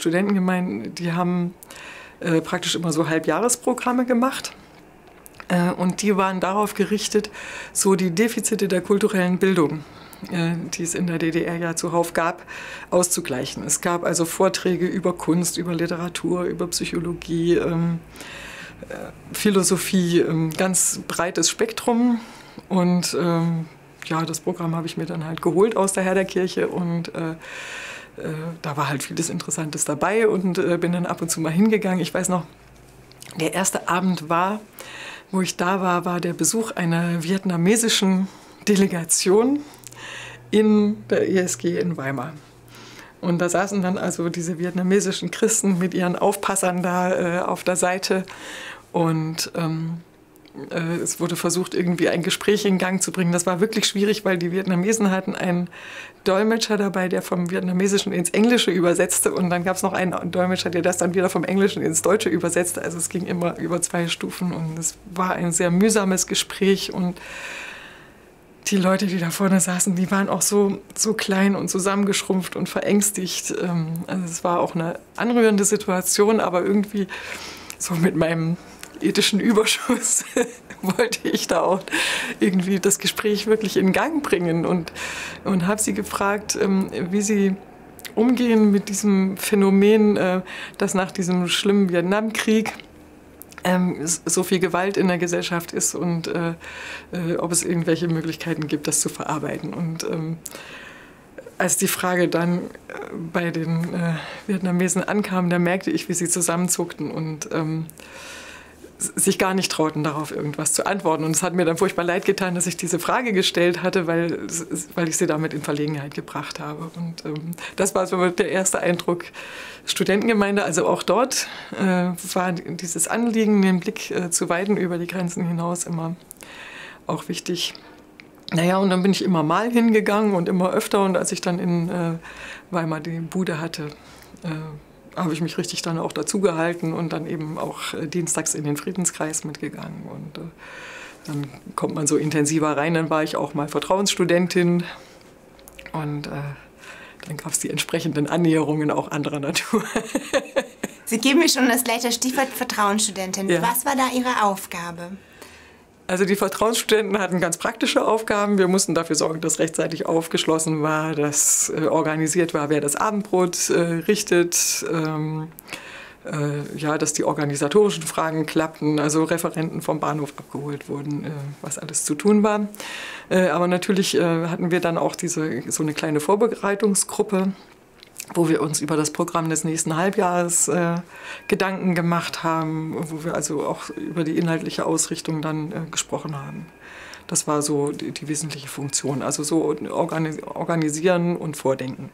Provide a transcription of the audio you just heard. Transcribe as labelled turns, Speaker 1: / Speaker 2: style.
Speaker 1: Studentengemeinden, die haben äh, praktisch immer so Halbjahresprogramme gemacht. Äh, und die waren darauf gerichtet, so die Defizite der kulturellen Bildung äh, die es in der DDR ja zuhauf gab, auszugleichen. Es gab also Vorträge über Kunst, über Literatur, über Psychologie, ähm, äh, Philosophie, ähm, ganz breites Spektrum. Und ähm, ja, das Programm habe ich mir dann halt geholt aus der Herderkirche und äh, äh, da war halt vieles Interessantes dabei und äh, bin dann ab und zu mal hingegangen. Ich weiß noch, der erste Abend war, wo ich da war, war der Besuch einer vietnamesischen Delegation in der ESG in Weimar. Und da saßen dann also diese vietnamesischen Christen mit ihren Aufpassern da äh, auf der Seite und ähm, äh, es wurde versucht, irgendwie ein Gespräch in Gang zu bringen. Das war wirklich schwierig, weil die Vietnamesen hatten einen Dolmetscher dabei, der vom Vietnamesischen ins Englische übersetzte. Und dann gab es noch einen Dolmetscher, der das dann wieder vom Englischen ins Deutsche übersetzte. Also es ging immer über zwei Stufen und es war ein sehr mühsames Gespräch. Und die Leute, die da vorne saßen, die waren auch so, so klein und zusammengeschrumpft und verängstigt. Ähm, also es war auch eine anrührende Situation, aber irgendwie so mit meinem ethischen Überschuss wollte ich da auch irgendwie das Gespräch wirklich in Gang bringen und, und habe sie gefragt, ähm, wie sie umgehen mit diesem Phänomen, äh, dass nach diesem schlimmen Vietnamkrieg ähm, so viel Gewalt in der Gesellschaft ist und äh, äh, ob es irgendwelche Möglichkeiten gibt, das zu verarbeiten. Und ähm, als die Frage dann bei den Vietnamesen ankam, da merkte ich, wie sie zusammenzuckten und sich gar nicht trauten, darauf irgendwas zu antworten. Und es hat mir dann furchtbar leid getan, dass ich diese Frage gestellt hatte, weil, weil ich sie damit in Verlegenheit gebracht habe. Und ähm, das war so der erste Eindruck Studentengemeinde. Also auch dort äh, war dieses Anliegen, den Blick äh, zu weiten über die Grenzen hinaus immer auch wichtig. Naja, und dann bin ich immer mal hingegangen und immer öfter. Und als ich dann in äh, Weimar die Bude hatte, äh, habe ich mich richtig dann auch dazugehalten und dann eben auch äh, dienstags in den Friedenskreis mitgegangen. Und äh, dann kommt man so intensiver rein. Dann war ich auch mal Vertrauensstudentin und äh, dann gab es die entsprechenden Annäherungen auch anderer Natur.
Speaker 2: Sie geben mir schon das gleiche Stichwort Vertrauensstudentin. Ja. Was war da Ihre Aufgabe?
Speaker 1: Also die Vertrauensstudenten hatten ganz praktische Aufgaben. Wir mussten dafür sorgen, dass rechtzeitig aufgeschlossen war, dass äh, organisiert war, wer das Abendbrot äh, richtet. Ähm, äh, ja, dass die organisatorischen Fragen klappten, also Referenten vom Bahnhof abgeholt wurden, äh, was alles zu tun war. Äh, aber natürlich äh, hatten wir dann auch diese, so eine kleine Vorbereitungsgruppe wo wir uns über das Programm des nächsten Halbjahres äh, Gedanken gemacht haben, wo wir also auch über die inhaltliche Ausrichtung dann äh, gesprochen haben. Das war so die, die, wesentliche Funktion, also so organisieren und vordenken.